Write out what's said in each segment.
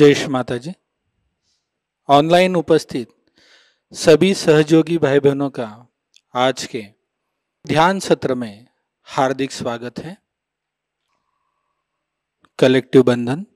जय श्री माता जी ऑनलाइन उपस्थित सभी सहयोगी भाई बहनों का आज के ध्यान सत्र में हार्दिक स्वागत है। कलेक्टिव बंधन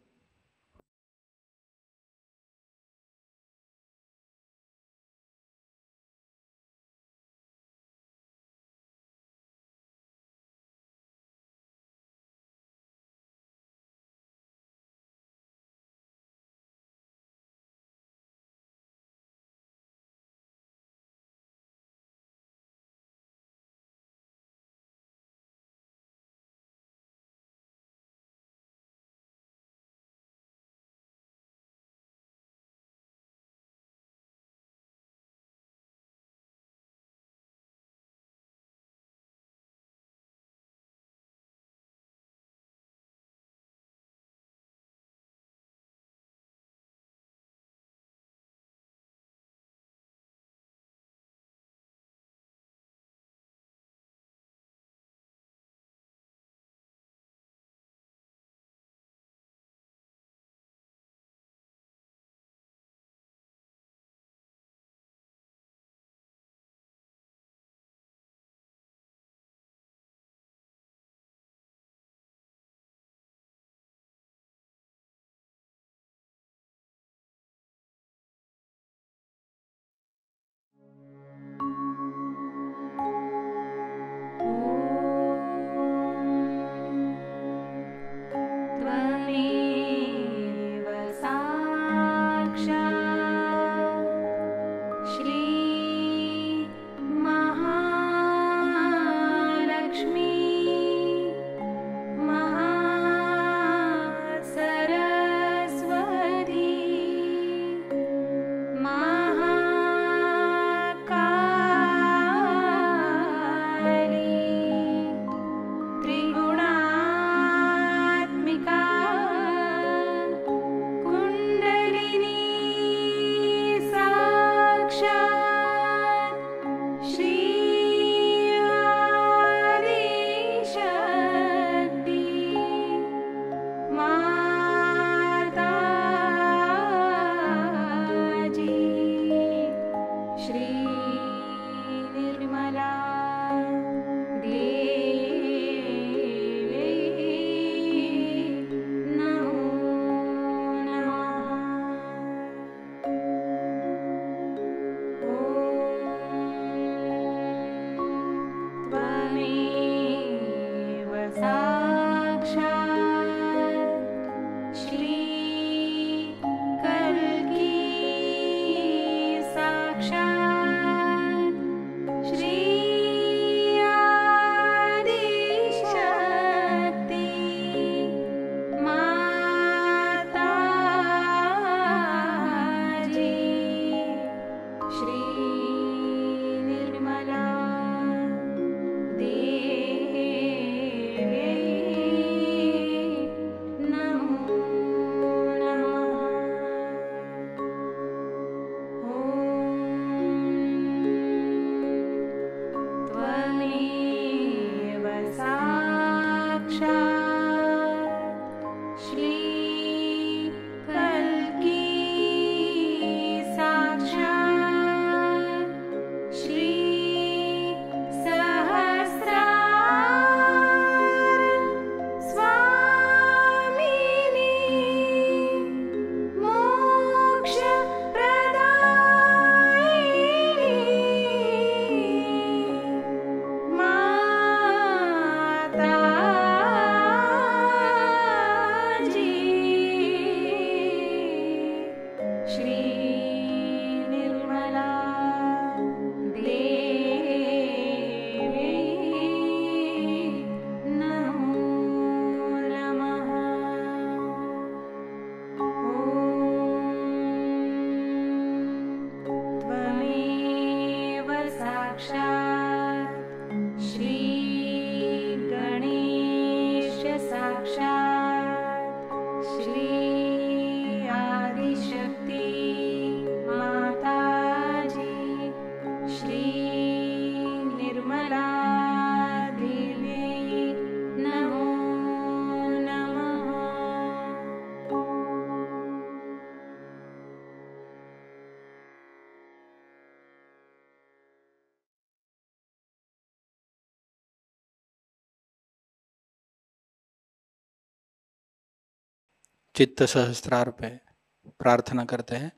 चित्त सहस्त्रार पे प्रार्थना करते हैं।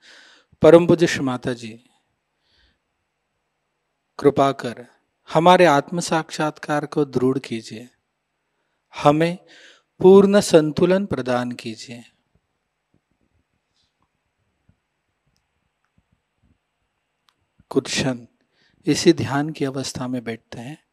परम पूज्य माता जी कृपा कर, हमारे आत्म साक्षात्कार को दृढ़ कीजिए। हमें पूर्ण संतुलन प्रदान कीजिए। कुछ क्षण इसी ध्यान की अवस्था में बैठते हैं।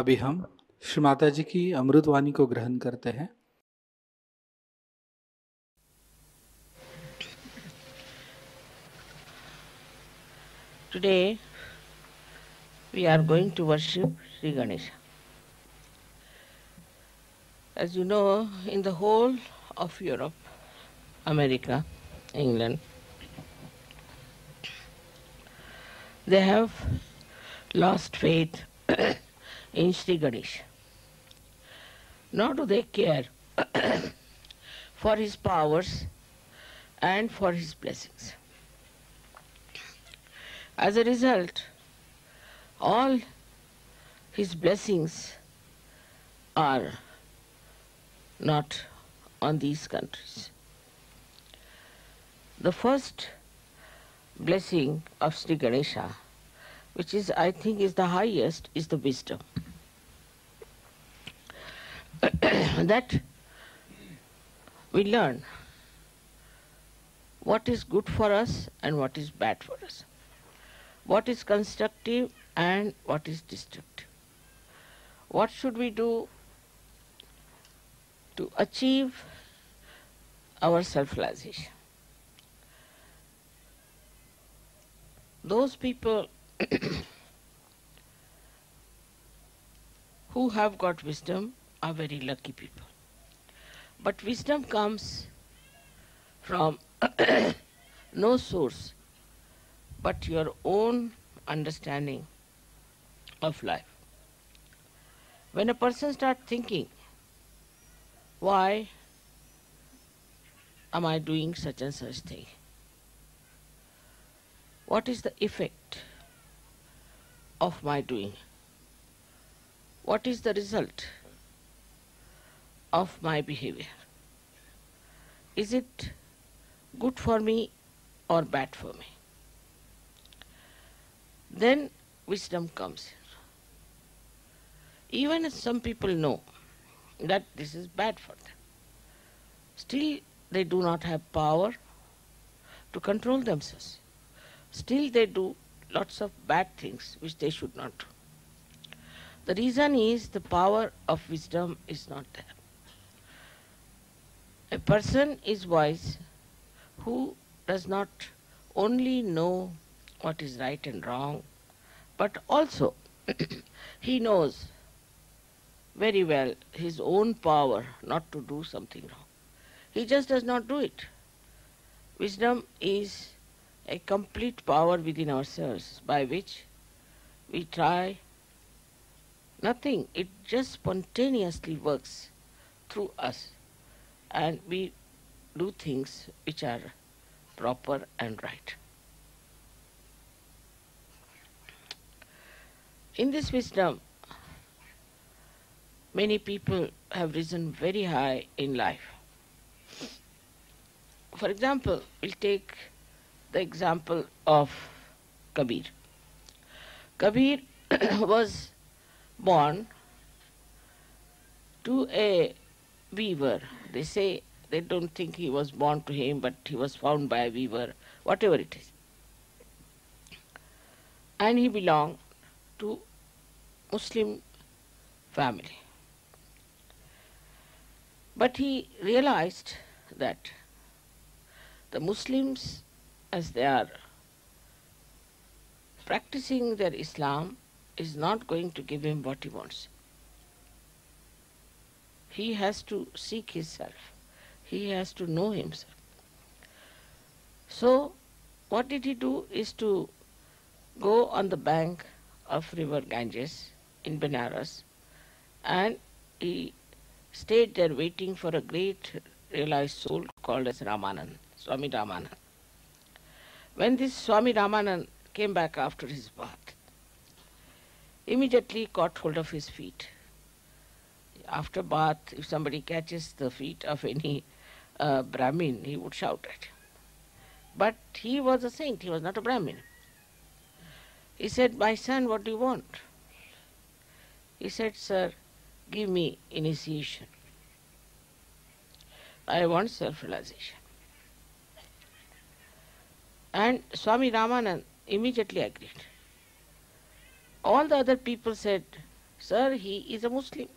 अभी हम श्री माता जी की अमृतवाणी को ग्रहण करते हैं। Today we are going to worship Shri Ganesh as you know in the whole of Europe America England they have lost faith in Sri Ganesha. Nor do they care for his powers and for his blessings. As a result, all his blessings are not on these countries. The first blessing of Sri Ganesha, which is I think is the highest, is the wisdom. that we learn what is good for us and what is bad for us what is constructive and what is destructive, what should we do to achieve our self realization? Those people who have got wisdom are very lucky people. But wisdom comes from no source but your own understanding of life. When a person starts thinking, why am I doing such and such thing? What is the effect of my doing? What is the result of my behavior? Is it good for me or bad for me? Then wisdom comes. Even if some people know that this is bad for them, still they do not have power to control themselves. Still they do lots of bad things which they should not do. The reason is the power of wisdom is not there. A person is wise who does not only know what is right and wrong, but also he knows very well his own power not to do something wrong. He just does not do it. Wisdom is a complete power within ourselves by which we try nothing. It just spontaneously works through us and we do things which are proper and right. In this wisdom, many people have risen very high in life. For example, we'll take the example of Kabir. Kabir was born to a weaver. They say they don't think he was born to him, but he was found by a weaver, whatever it is. And he belonged to Muslim family. But he realized that the Muslims, as they are practicing their Islam, is not going to give him what he wants. He has to seek himself. He has to know himself. So, what did he do is to go on the bank of river Ganges in Benares and he stayed there waiting for a great realized soul called as Ramanand, Swami Ramanand. When this Swami Ramanand came back after his bath, immediately caught hold of his feet. After bath, if somebody catches the feet of any uh, Brahmin, he would shout at him. But he was a saint, he was not a Brahmin. He said, My son, what do you want? He said, Sir, give me initiation. I want self realization. And Swami Ramanand immediately agreed. All the other people said, Sir, he is a Muslim.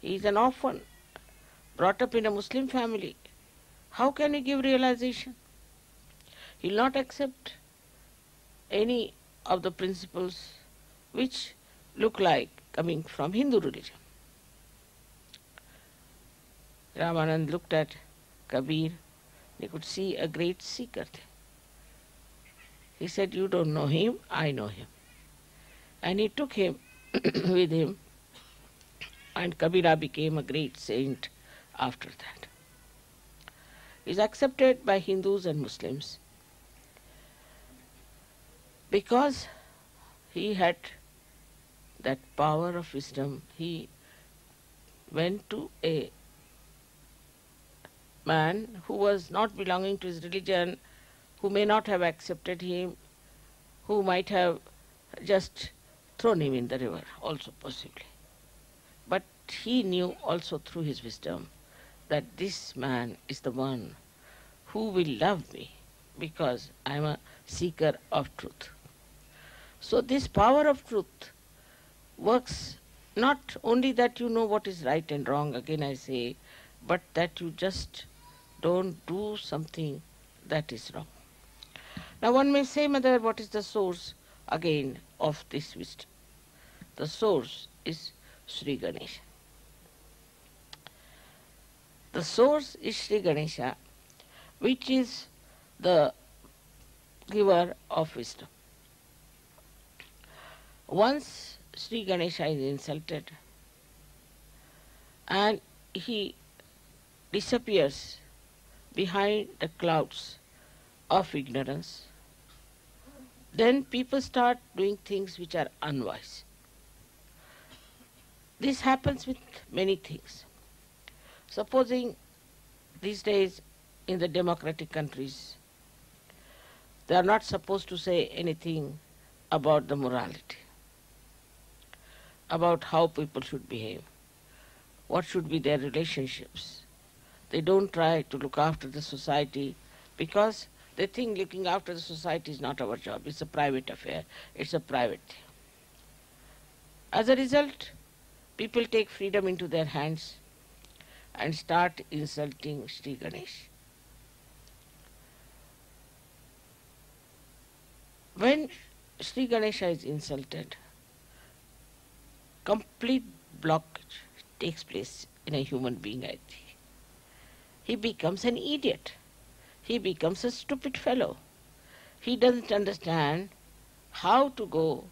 He is an orphan, brought up in a Muslim family. How can he give realization? He will not accept any of the principles which look like coming from Hindu religion. Ramanand looked at Kabir. They could see a great seeker there. He said, You don't know him, I know him. And he took him with him, and Kabira became a great saint after that. He is accepted by Hindus and Muslims because he had that power of wisdom. He went to a man who was not belonging to his religion, who may not have accepted him, who might have just thrown him in the river, also possibly. But he knew also through his wisdom that this man is the one who will love me because I am a seeker of truth. So, this power of truth works not only that you know what is right and wrong, again I say, but that you just don't do something that is wrong. Now one may say, Mother, what is the source again of this wisdom? The source is Sri Ganesha. The source is Sri Ganesha, which is the giver of wisdom. Once Sri Ganesha is insulted and he disappears behind the clouds of ignorance, then people start doing things which are unwise. This happens with many things. Supposing these days in the democratic countries, they are not supposed to say anything about the morality, about how people should behave, what should be their relationships. They don't try to look after the society because they think looking after the society is not our job, it's a private affair, it's a private thing. As a result, people take freedom into their hands and start insulting Sri Ganesh. When Sri Ganesha is insulted, complete blockage takes place in a human being, I think. He becomes an idiot. He becomes a stupid fellow. He doesn't understand how to go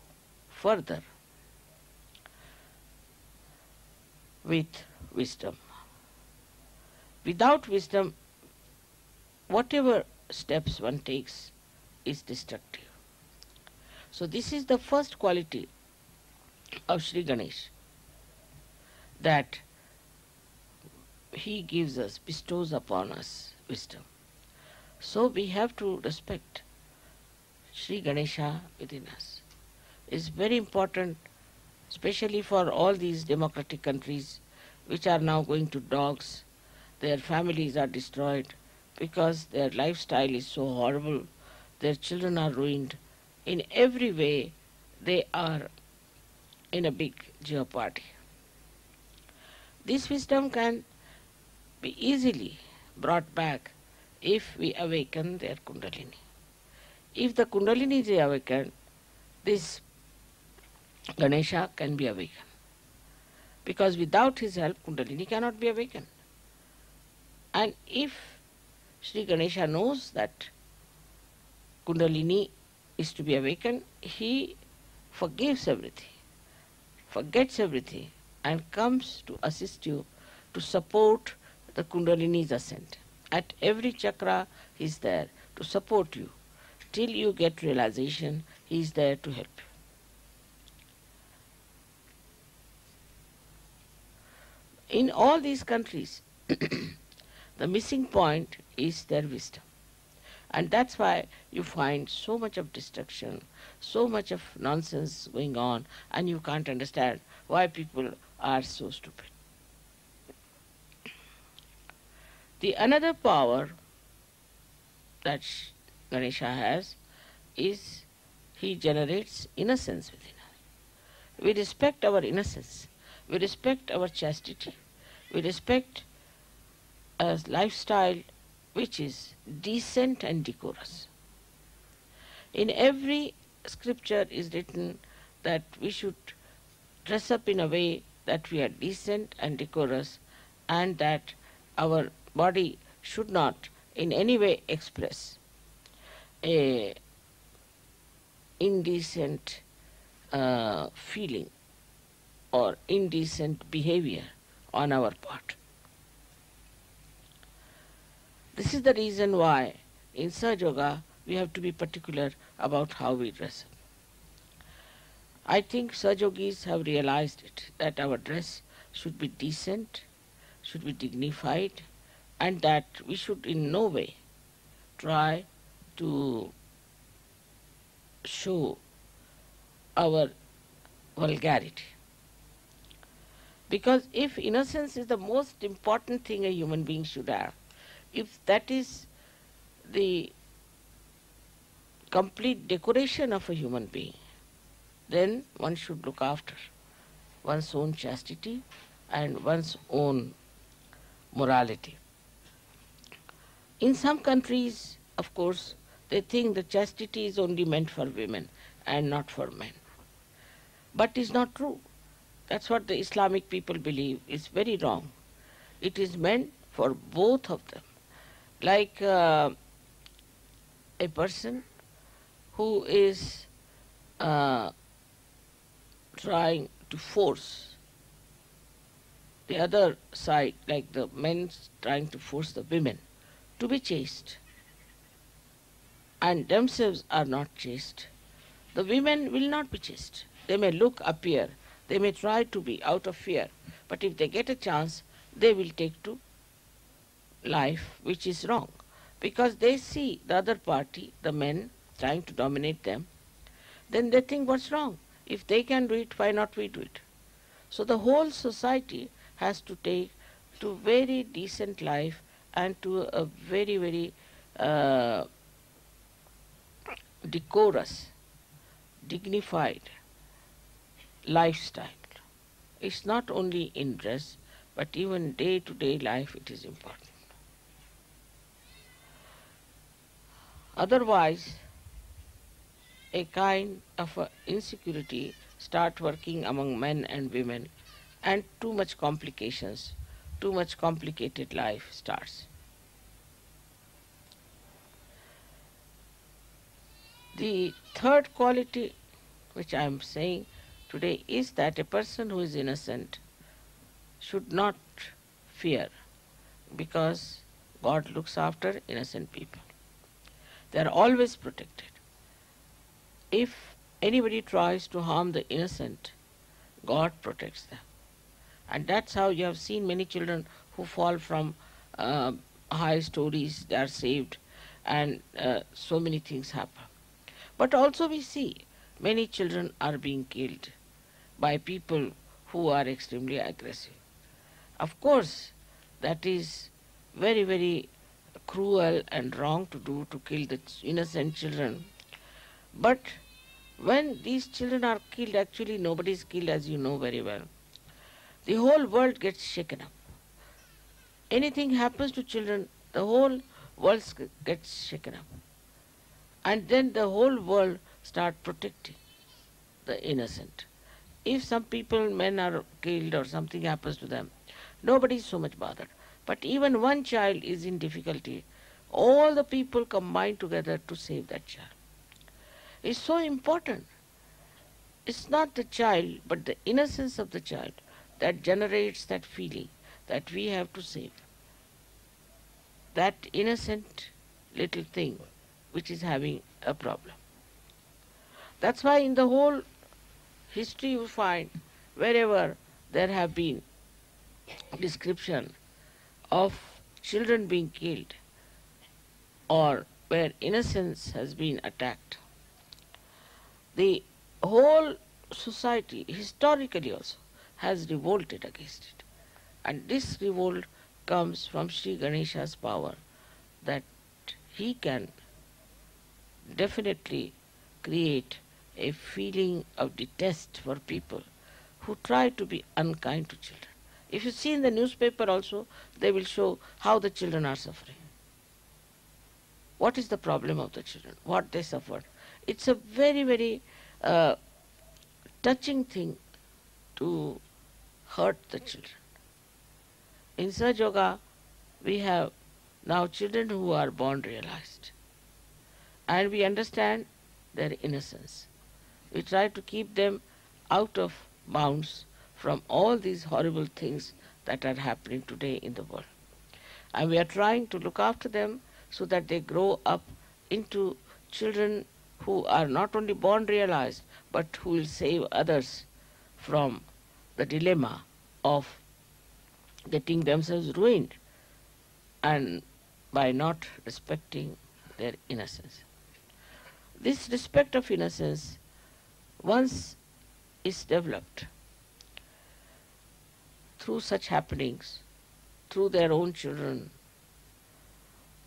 further with wisdom. Without wisdom, whatever steps one takes is destructive. So, this is the first quality of Sri Ganesh that he gives us, bestows upon us wisdom. So, we have to respect Sri Ganesha within us. It's very important, especially for all these democratic countries which are now going to dogs. Their families are destroyed because their lifestyle is so horrible, their children are ruined. In every way, they are in a big jeopardy. This wisdom can be easily brought back if we awaken their Kundalini. If the Kundalini is awakened, this Ganesha can be awakened. Because without his help, Kundalini cannot be awakened. And if Sri Ganesha knows that Kundalini is to be awakened, he forgives everything, forgets everything, and comes to assist you to support the Kundalini's ascent. At every chakra, he is there to support you. Till you get realization, he is there to help you. In all these countries, the missing point is their wisdom. And that's why you find so much of destruction, so much of nonsense going on, and you can't understand why people are so stupid. The another power that Sh- Ganesha has is he generates innocence within us. We respect our innocence, we respect our chastity, we respect a lifestyle which is decent and decorous. In every scripture is written that we should dress up in a way that we are decent and decorous and that our body should not in any way express a indecent uh, feeling or indecent behavior on our part. This is the reason why in Sahaja Yoga we have to be particular about how we dress. I think Sahaja Yogis have realized it that our dress should be decent, should be dignified, and that we should in no way try to show our vulgarity. Because if innocence is the most important thing a human being should have, if that is the complete decoration of a human being, then one should look after one's own chastity and one's own morality. In some countries, of course, they think the chastity is only meant for women and not for men. But it's not true. That's what the Islamic people believe. It's very wrong. It is meant for both of them. Like uh, a person who is uh, trying to force the other side, like the men trying to force the women to be chaste, and themselves are not chaste, the women will not be chaste. They may look, appear, they may try to be out of fear, but if they get a chance, they will take to life which is wrong because they see the other party, the men, trying to dominate them, then they think what's wrong? If they can do it, why not we do it? So the whole society has to take to very decent life and to a very, very uh, decorous, dignified lifestyle. It's not only in dress, but even day to day life it is important. Otherwise, a kind of a insecurity start working among men and women and too much complications, too much complicated life starts. The third quality which I am saying today is that a person who is innocent should not fear because God looks after innocent people. They are always protected. If anybody tries to harm the innocent, God protects them. And that's how you have seen many children who fall from uh, high stories, they are saved, and uh, so many things happen. But also we see many children are being killed by people who are extremely aggressive. Of course, that is very, very cruel and wrong to do to kill the innocent children. But when these children are killed, actually nobody is killed, as you know very well. The whole world gets shaken up. Anything happens to children, the whole world gets shaken up. And then the whole world start protecting the innocent. If some people, men are killed or something happens to them, nobody is so much bothered. But even one child is in difficulty, all the people combine together to save that child. It's so important. It's not the child, but the innocence of the child that generates that feeling that we have to save. That innocent little thing which is having a problem. That's why in the whole history you find wherever there have been description of children being killed or where innocence has been attacked, the whole society historically also has revolted against it. And this revolt comes from Sri Ganesha's power that he can definitely create a feeling of detest for people who try to be unkind to children. If you see in the newspaper also, they will show how the children are suffering. What is the problem of the children? What they suffered? It's a very, very uh, touching thing to hurt the children. In Sahaja Yoga, we have now children who are born realized. And we understand their innocence. We try to keep them out of bounds from all these horrible things that are happening today in the world. And we are trying to look after them so that they grow up into children who are not only born realized but who will save others from the dilemma of getting themselves ruined and by not respecting their innocence. This respect of innocence, once is developed through such happenings, through their own children,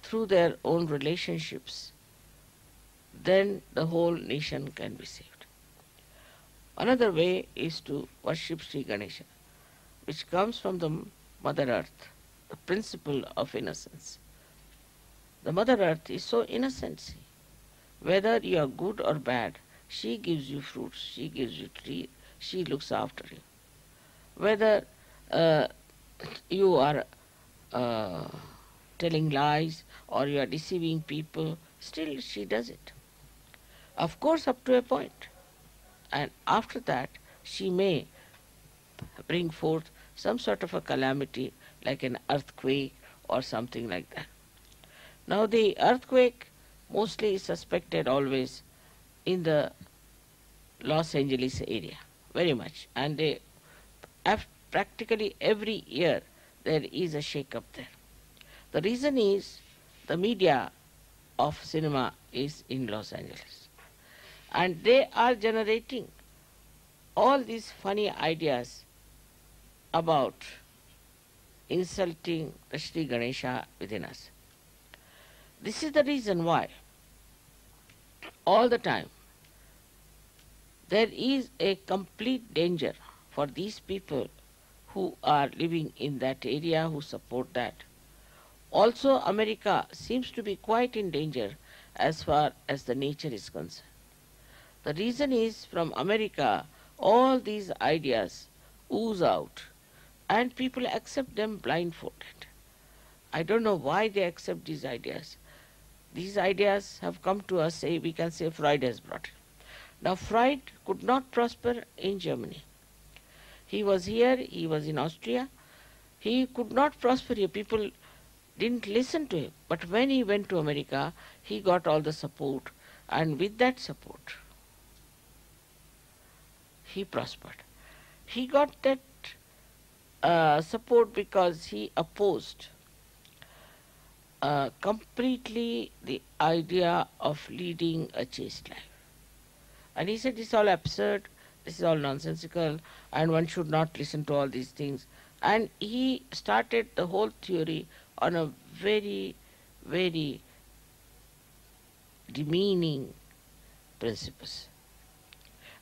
through their own relationships, then the whole nation can be saved. Another way is to worship Sri Ganesha, which comes from the Mother Earth, the principle of innocence. The Mother Earth is so innocent. Whether you are good or bad, she gives you fruits, she gives you tree, she looks after you. Whether uh, you are uh, telling lies or you are deceiving people, still she does it. Of course, up to a point. And after that, she may bring forth some sort of a calamity like an earthquake or something like that. Now, the earthquake mostly is suspected always in the Los Angeles area, very much. And uh, they practically every year there is a shake up there. The reason is the media of cinema is in Los Angeles. And they are generating all these funny ideas about insulting the Ganesha within us. This is the reason why all the time there is a complete danger for these people who are living in that area who support that. Also, America seems to be quite in danger as far as the nature is concerned. The reason is from America, all these ideas ooze out and people accept them blindfolded. I don't know why they accept these ideas. These ideas have come to us, say, we can say Freud has brought it. Now, Freud could not prosper in Germany. He was here, he was in Austria. He could not prosper here. People didn't listen to him. But when he went to America, he got all the support. And with that support, he prospered. He got that uh, support because he opposed uh, completely the idea of leading a chaste life. And he said, This is all absurd, this is all nonsensical, and one should not listen to all these things. And he started the whole theory on a very, very demeaning principles.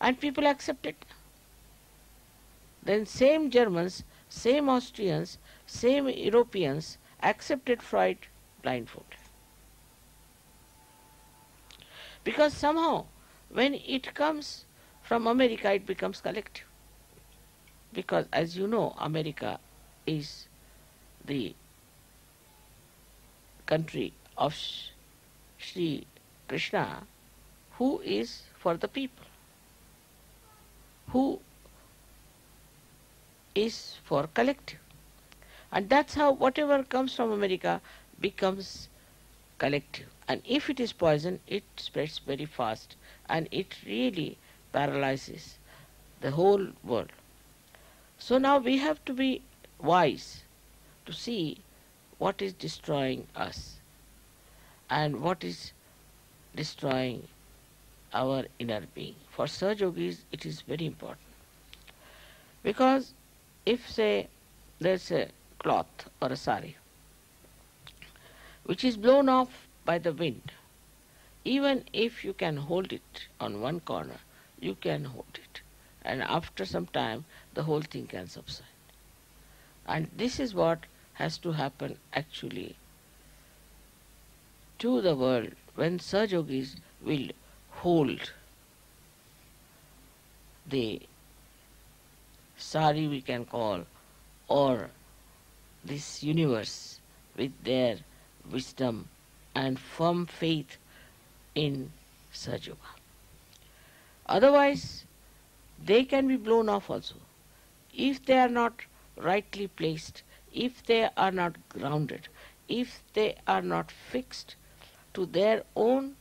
And people accepted. Then same Germans, same Austrians, same Europeans accepted Freud blindfolded. Because somehow when it comes from America it becomes collective. Because as you know, America is the country of Sri Krishna who is for the people, who is for collective. And that's how whatever comes from America becomes collective. And if it is poison, it spreads very fast and it really paralyzes the whole world. So now we have to be wise to see what is destroying us and what is destroying our inner being. For Sahaja Yogis, it is very important. Because if, say, there's a cloth or a sari which is blown off by the wind, even if you can hold it on one corner, you can hold it. And after some time, the whole thing can subside. And this is what has to happen actually to the world when Sahaja Yogis will hold the sari we can call or this universe with their wisdom and firm faith in Sahaja Yoga. Otherwise, they can be blown off also. If they are not rightly placed, if they are not grounded, if they are not fixed to their own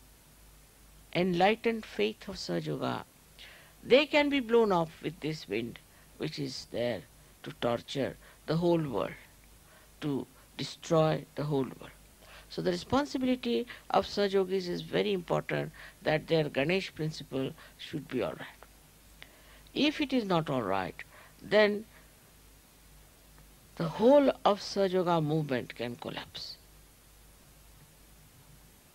enlightened faith of Sahaja Yoga, they can be blown off with this wind which is there to torture the whole world, to destroy the whole world. So the responsibility of Sahaja Yogis is very important that their Ganesh principle should be all right. If it is not all right, then the whole of Sahaja Yoga movement can collapse.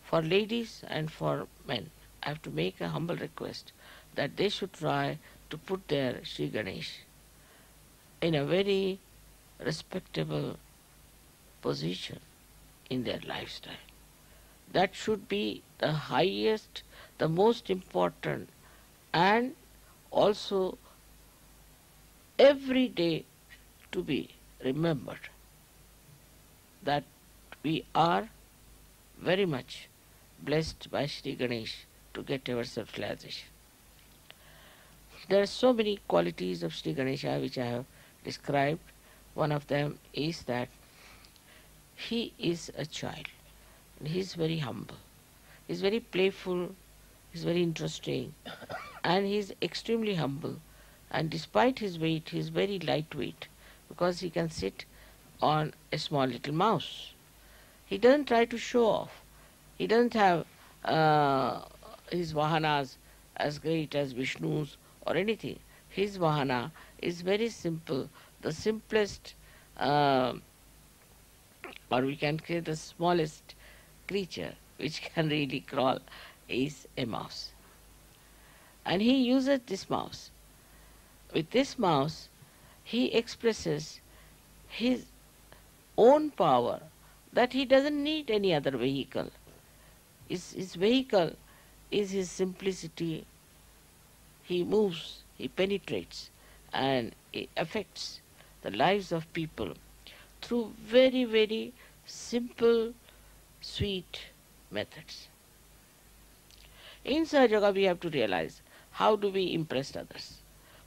For ladies and for men, I have to make a humble request that they should try to put their Sri Ganesh in a very respectable position in their lifestyle. That should be the highest, the most important, and also every day to be remembered that we are very much blessed by Sri Ganesh to get our self-realization. There are so many qualities of Sri Ganesha which I have described. One of them is that he is a child. He is very humble. He is very playful. He is very interesting. And he is extremely humble. And despite his weight, he is very lightweight because he can sit on a small little mouse. He doesn't try to show off. He doesn't have uh, his vahanas as great as Vishnu's or anything. His vahana is very simple, the simplest, uh, or we can say the smallest creature which can really crawl is a mouse. And he uses this mouse. With this mouse, he expresses his own power that he doesn't need any other vehicle. His, his vehicle is his simplicity. He moves, he penetrates, and he affects the lives of people through very, very simple, sweet methods. In Sahaja we have to realize how do we impress others.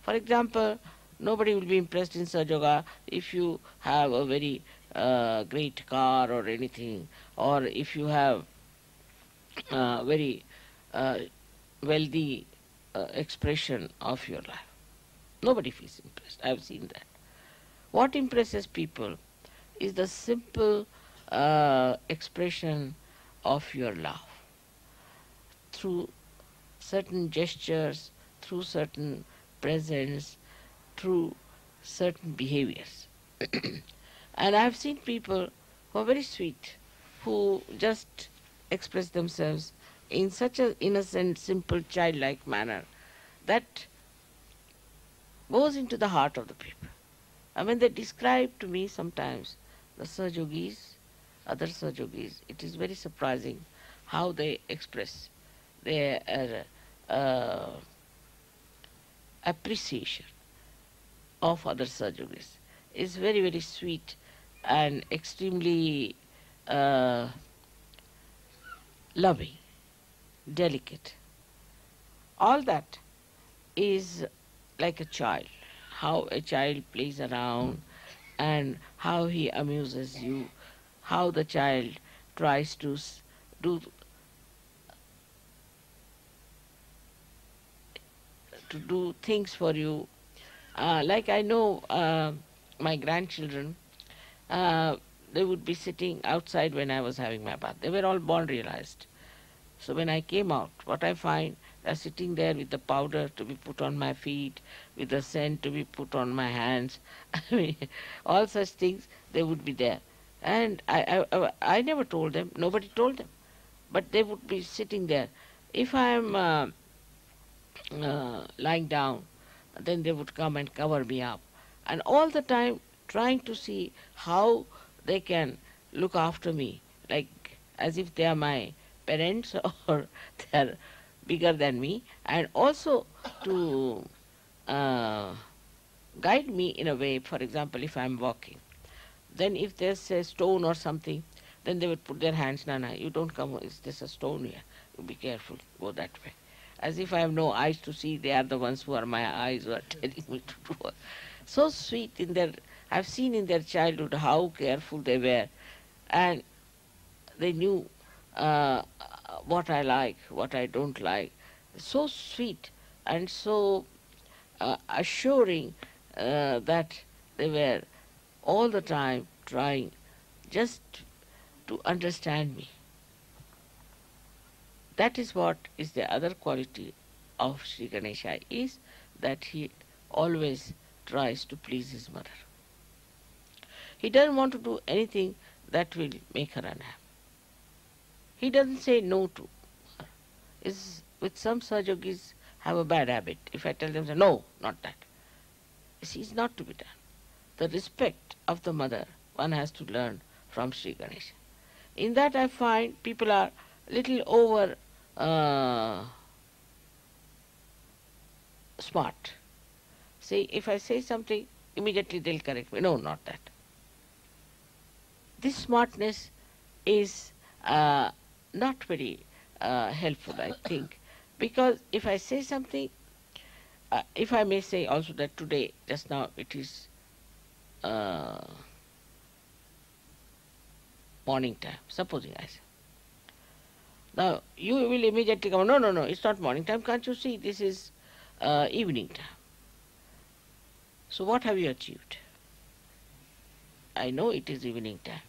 For example, nobody will be impressed in Sahaja if you have a very uh, great car or anything, or if you have uh, very uh, wealthy uh, expression of your life. Nobody feels impressed. I have seen that. What impresses people is the simple uh, expression of your love through certain gestures, through certain presence, through certain behaviors. and I have seen people who are very sweet, who just express themselves in such an innocent, simple, childlike manner that goes into the heart of the people. And when they describe to me sometimes the Sahaja Yogis, other Sahaja Yogis, it is very surprising how they express their uh, uh, appreciation of other Sahaja Yogis. It's very, very sweet and extremely uh, loving, delicate. All that is like a child, how a child plays around and how he amuses you, how the child tries to do to do things for you. Uh, like I know uh, my grandchildren, uh, they would be sitting outside when I was having my bath. They were all born realized. So when I came out, what I find, they're sitting there with the powder to be put on my feet, with the scent to be put on my hands. I mean, all such things, they would be there. And I, I, I, I never told them, nobody told them. But they would be sitting there. If I am uh, uh, lying down, then they would come and cover me up. And all the time trying to see how they can look after me, like as if they are my parents or they are bigger than me, and also to uh, guide me in a way, for example, if I am walking. Then if there's a stone or something, then they would put their hands, Nana, you don't come, is there's a stone here, you be careful, go that way. As if I have no eyes to see, they are the ones who are my eyes who are telling me to do. So sweet in their, I've seen in their childhood how careful they were, and they knew uh, what I like, what I don't like. So sweet and so uh, assuring uh, that they were all the time trying just to understand me. That is what is the other quality of Sri Ganesha is that he always tries to please his mother. He doesn't want to do anything that will make her unhappy. He doesn't say no to. Is with some Sahaja Yogis have a bad habit. If I tell them, say, no, not that. This is not to be done. The respect of the mother one has to learn from Sri Ganesha. In that I find people are little over uh, smart. See, if I say something, immediately they'll correct me. No, not that. This smartness is uh, not very uh, helpful, I think, because if I say something, uh, if I may say also that today, just now, it is uh, morning time, supposing I say. Now, you will immediately come, no, no, no, it's not morning time, can't you see, this is uh, evening time. So what have you achieved? I know it is evening time.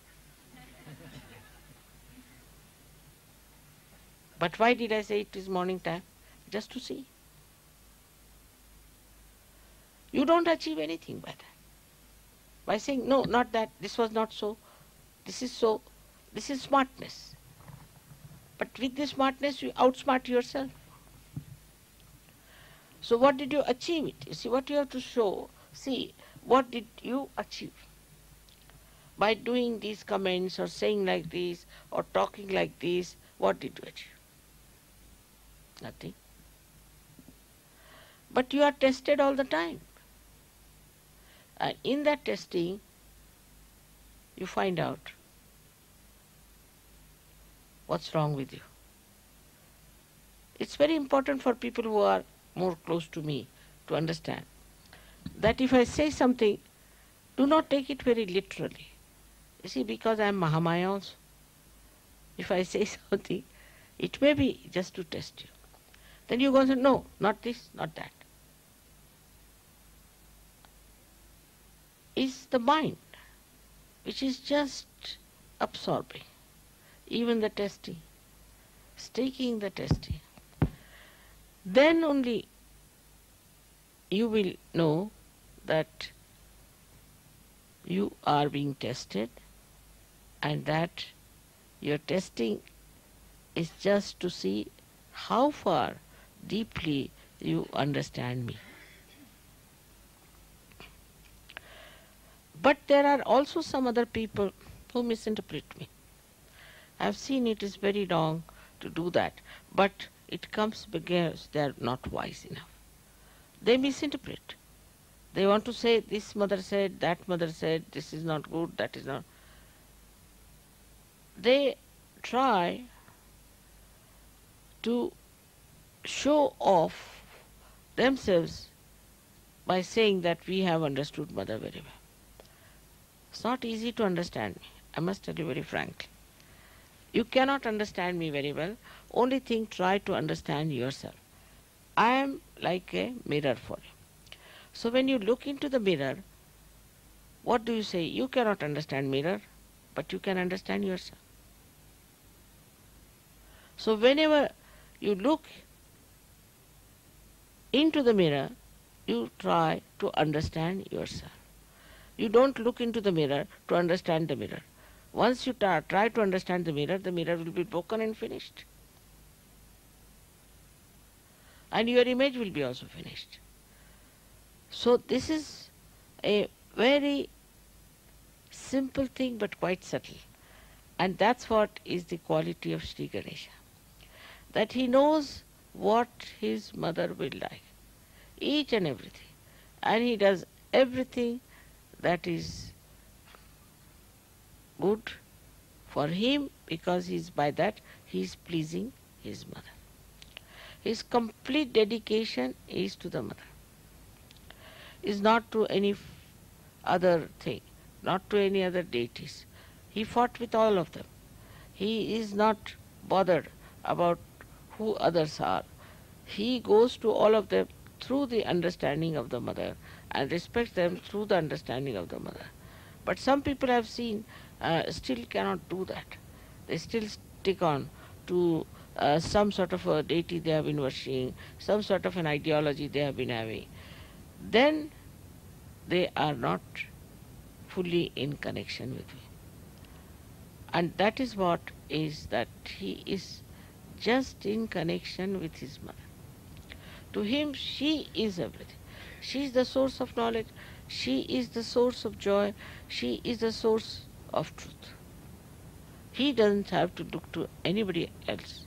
But why did I say it is morning time? Just to see. You don't achieve anything by that. By saying, no, not that, this was not so, this is so, this is smartness. But with this smartness, you outsmart yourself. So, what did you achieve it? You see, what you have to show, see, what did you achieve? By doing these comments or saying like this or talking like this, what did you achieve? Nothing. But you are tested all the time. And in that testing, you find out what's wrong with you. It's very important for people who are more close to me to understand that if I say something, do not take it very literally. You see, because I am Mahamaya also. If I say something, it may be just to test you. Then you go and say, no, not this, not that. Is the mind, which is just absorbing, even the testing, taking the testing. Then only you will know that you are being tested and that your testing is just to see how far deeply you understand me. But there are also some other people who misinterpret me. I have seen it is very wrong to do that, but it comes because they are not wise enough. They misinterpret. They want to say this mother said, that mother said, this is not good, that is not. They try to show off themselves by saying that we have understood mother very well. It's not easy to understand me, I must tell you very frankly. You cannot understand me very well, only thing try to understand yourself. I am like a mirror for you. So when you look into the mirror, what do you say? You cannot understand mirror, but you can understand yourself. So whenever you look into the mirror, you try to understand yourself. You don't look into the mirror to understand the mirror. Once you try to understand the mirror, the mirror will be broken and finished. And your image will be also finished. So, this is a very simple thing but quite subtle. And that's what is the quality of Sri Ganesha. That he knows what his mother will like, each and everything. And he does everything that is good for him because he's by that he is pleasing his mother. His complete dedication is to the mother, is not to any other thing, not to any other deities. He fought with all of them. He is not bothered about who others are. He goes to all of them through the understanding of the mother and respects them through the understanding of the mother. But some people I've seen uh, still cannot do that. They still stick on to uh, some sort of a deity they have been worshipping, some sort of an ideology they have been having. Then they are not fully in connection with me. And that is what is that he is just in connection with his mother. To him, she is everything. She is the source of knowledge. She is the source of joy. She is the source of truth. He doesn't have to look to anybody else.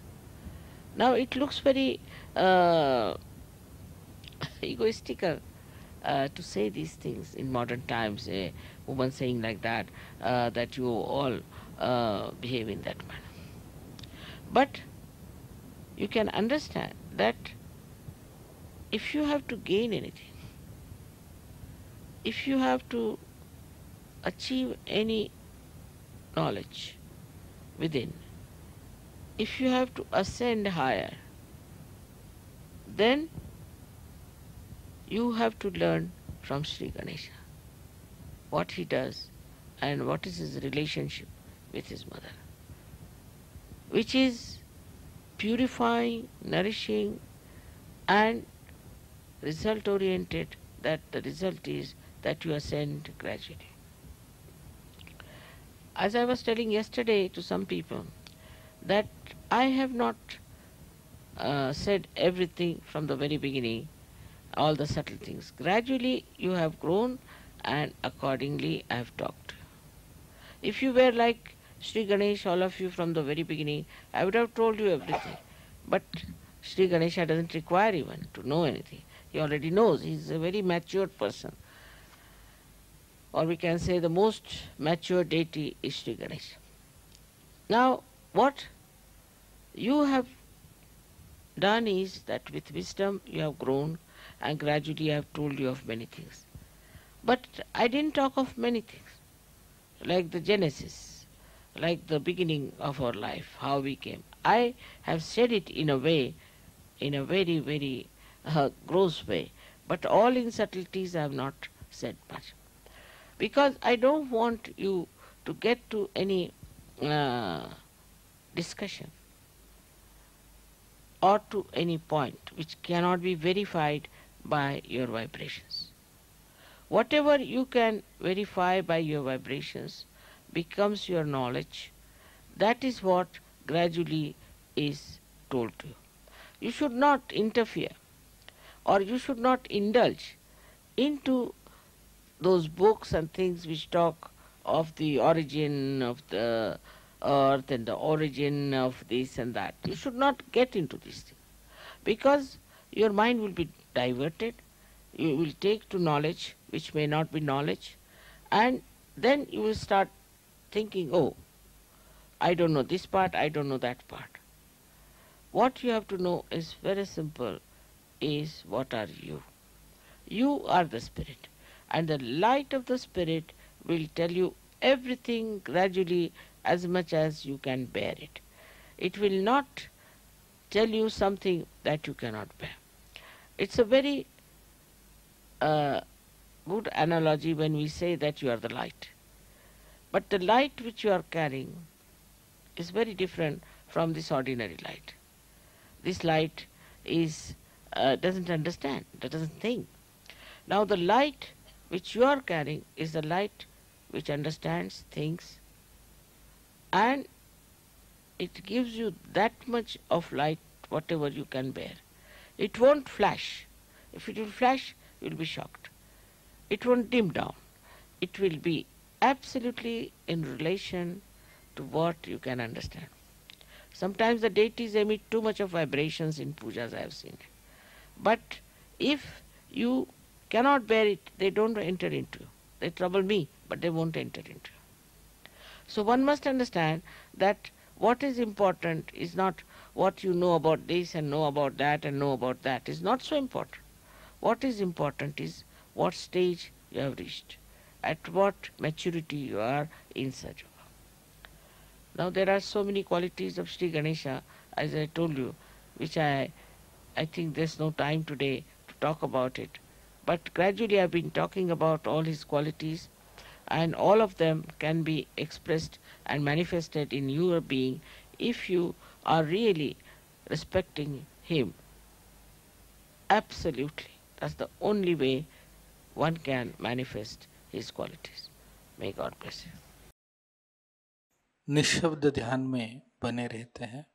Now it looks very uh, egoistical uh, to say these things in modern times. A woman saying like that, uh, that you all uh, behave in that manner. But you can understand that if you have to gain anything, if you have to achieve any knowledge within, if you have to ascend higher, then you have to learn from Sri Ganesha what he does and what is his relationship with his mother, which is purifying, nourishing, and result oriented, that the result is that you ascend gradually. As I was telling yesterday to some people, that I have not uh, said everything from the very beginning, all the subtle things. Gradually you have grown, and accordingly I have talked. If you were like Sri Ganesh, all of you from the very beginning, I would have told you everything. But Sri Ganesha doesn't require even to know anything. He already knows. He is a very matured person. Or we can say the most mature deity is Sri Ganesha. Now, what you have done is that with wisdom you have grown and gradually I have told you of many things. But I didn't talk of many things, like the genesis, like the beginning of our life, how we came. I have said it in a way, in a very, very uh, gross way, but all in subtleties I have not said much. Because I don't want you to get to any uh, discussion or to any point which cannot be verified by your vibrations. Whatever you can verify by your vibrations becomes your knowledge. That is what gradually is told to you. You should not interfere or you should not indulge into those books and things which talk of the origin of the earth and the origin of this and that. You should not get into these things because your mind will be diverted, you will take to knowledge which may not be knowledge, and then you will start thinking, oh, I don't know this part, I don't know that part. What you have to know is very simple is what are you? You are the spirit, and the light of the spirit will tell you everything gradually as much as you can bear it. It will not tell you something that you cannot bear. It's a very uh, good analogy when we say that you are the light. But the light which you are carrying is very different from this ordinary light. This light is uh, doesn't understand, doesn't think. Now the light which you are carrying is the light which understands, thinks, and it gives you that much of light whatever you can bear. It won't flash. If it will flash, you will be shocked. It won't dim down. It will be absolutely in relation to what you can understand. Sometimes the deities emit too much of vibrations in pujas, I have seen. But if you cannot bear it, they don't enter into you. They trouble me, but they won't enter into you. So one must understand that what is important is not what you know about this and know about that and know about that is not so important. What is important is what stage you have reached, at what maturity you are in Sahaja Yoga. Now there are so many qualities of Sri Ganesha, as I told you, which I I think there's no time today to talk about it. But gradually I've been talking about all his qualities and all of them can be expressed and manifested in your being if you are really respecting him. Absolutely. That's the only way one can manifest his qualities. May God bless you. निशब्द ध्यान में बने रहते हैं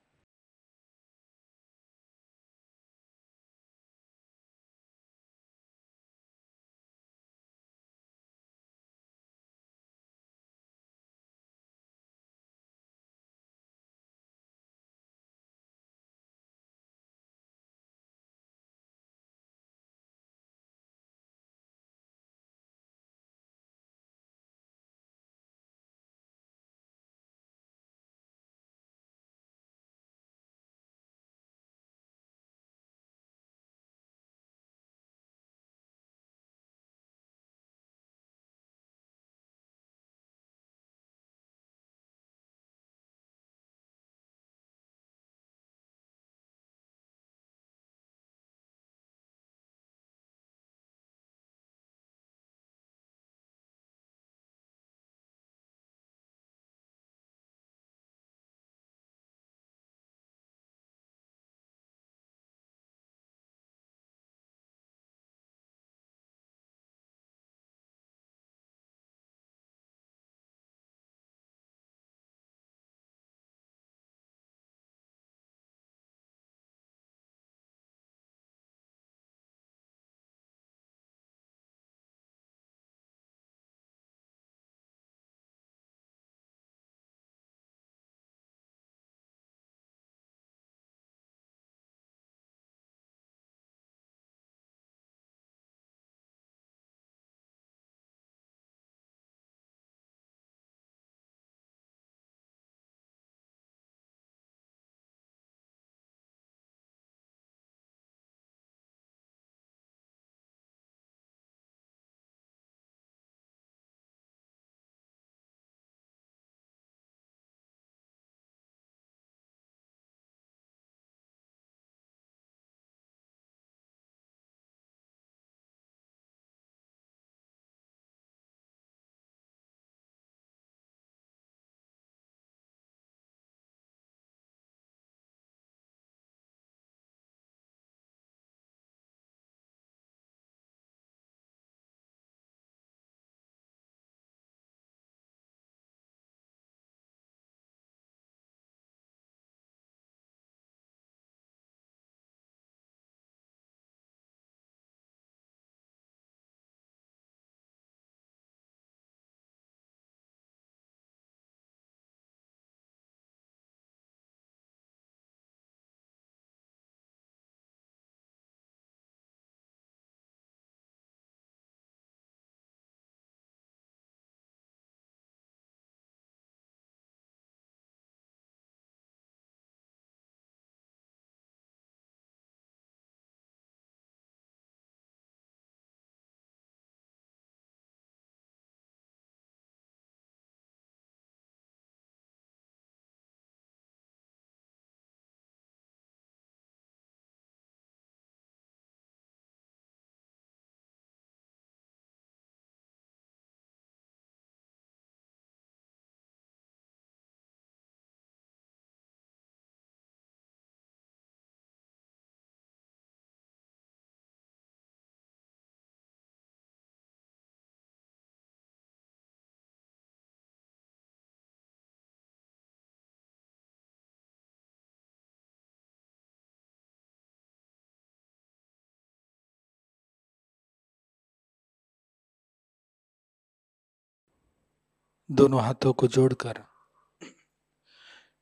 दोनों हाथों को जोड़कर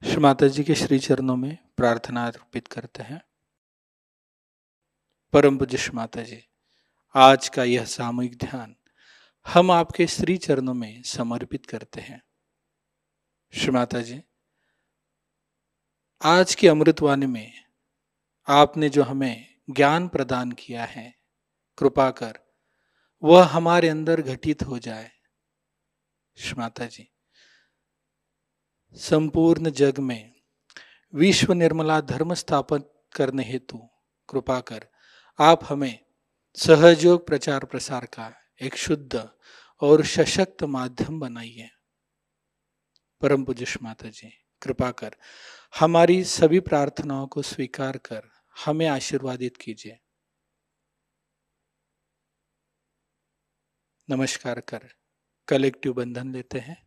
श्री माता जी के श्री चरणों में प्रार्थना अर्पित करते हैं। परम पूज्य श्री माता जी आज का यह सामूहिक ध्यान हम आपके श्री चरणों में समर्पित करते हैं। श्री माता जी आज की अमृतवाणी में आपने जो हमें ज्ञान प्रदान किया है, कृपा कर वह हमारे अंदर घटित हो जाए। माता जी संपूर्ण जग में विश्व निर्मला धर्म स्थापन करने हेतु कृपा कर आप हमें सहयोग प्रचार प्रसार का एक शुद्ध और सशक्त माध्यम बनाइए। परम पूज्य माता जी कृपा कर हमारी सभी प्रार्थनाओं को स्वीकार कर हमें आशीर्वादित कीजिए। नमस्कार कर। कलेक्टिव बंधन लेते हैं।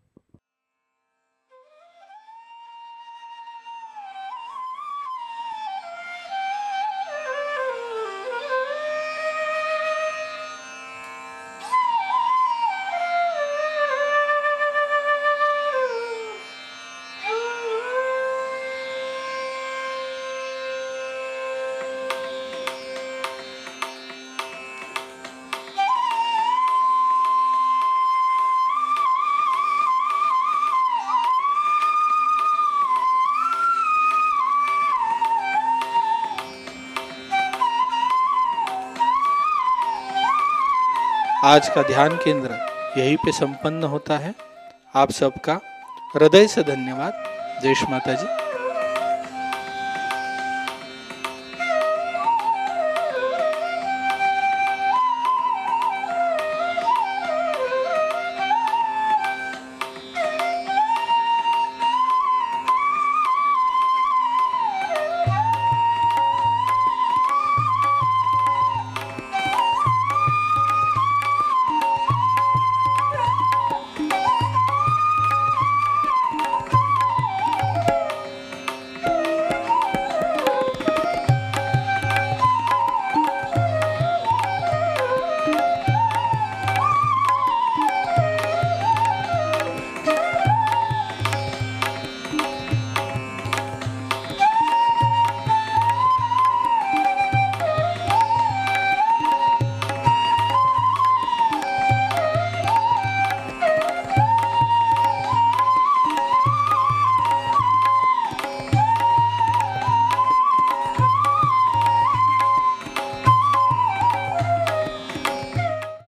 आज का ध्यान केंद्र यहीं पे संपन्न होता है। आप सबका हृदय से धन्यवाद। जय माता जी।